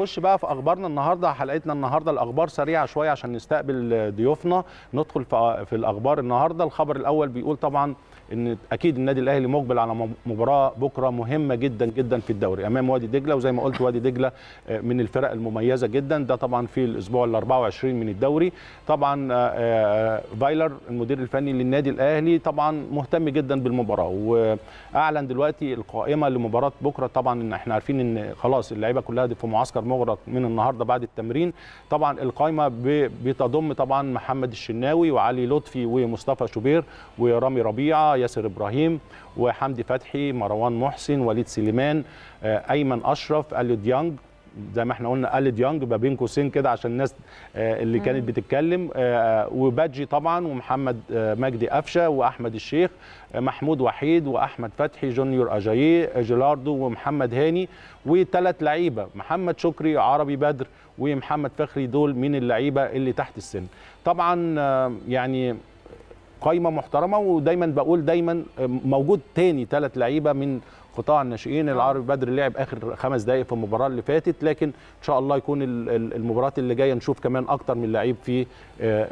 نخش بقى في أخبارنا النهارده حلقتنا النهارده الأخبار سريعة شوية عشان نستقبل ضيوفنا. ندخل في الأخبار النهارده. الخبر الأول بيقول طبعا إن أكيد النادي الأهلي مقبل على مباراة بكرة مهمة جدا جدا في الدوري. أمام وادي دجلة وزي ما قلت وادي دجلة من الفرق المميزة جدا. ده طبعا في الأسبوع ال 24 من الدوري. طبعا فايلر المدير الفني للنادي الأهلي طبعا مهتم جدا بالمباراة. وأعلن دلوقتي القائمة لمباراة بكرة طبعا إن إحنا عارفين إن خلاص اللعيبة كلها في معسكر مغلق من النهارده بعد التمرين. طبعا القائمه بتضم طبعا محمد الشناوي وعلي لطفي ومصطفى شوبير ورامي ربيعة ياسر إبراهيم وحمدي فتحي مروان محسن وليد سليمان أيمن أشرف اليو ديانج زي ما إحنا قلنا اليو ديانج ما بين قوسين كده عشان الناس اللي كانت بتتكلم وباجي طبعا ومحمد مجدي قفشة وأحمد الشيخ محمود وحيد وأحمد فتحي جونيور اجايي جيرالدو ومحمد هاني وثلاث لعيبة محمد شكري عربي بدر ومحمد فخري دول من اللعيبة اللي تحت السن. طبعا يعني قايمة محترمة ودايما بقول دايما موجود تاني ثلاث لعيبة من قطاع الناشئين العربي بدر لعب آخر خمس دقائق في المباراة اللي فاتت لكن إن شاء الله يكون المباراة اللي جاية نشوف كمان أكتر من لعيب في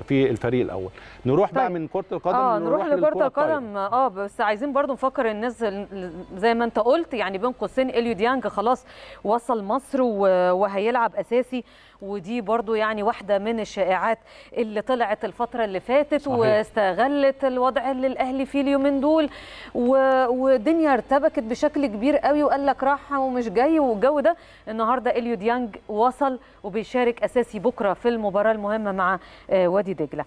في الفريق الأول. نروح طيب. بقى من كرة القدم آه نروح لكرة القدم. آه بس عايزين برضو نفكر الناس زي ما أنت قلت يعني بين قوسين اليو ديانج خلاص وصل مصر وهيلعب أساسي. ودي برضو يعني واحدة من الشائعات اللي طلعت الفترة اللي فاتت صحيح. واستغلت الوضع اللي الاهلي فيه اليومين دول. والدنيا ارتبكت بشكل كبير قوي وقال لك راحة ومش جاي والجو ده. النهارده اليو ديانج وصل وبيشارك أساسي بكرة في المباراة المهمة مع وادي دجلة.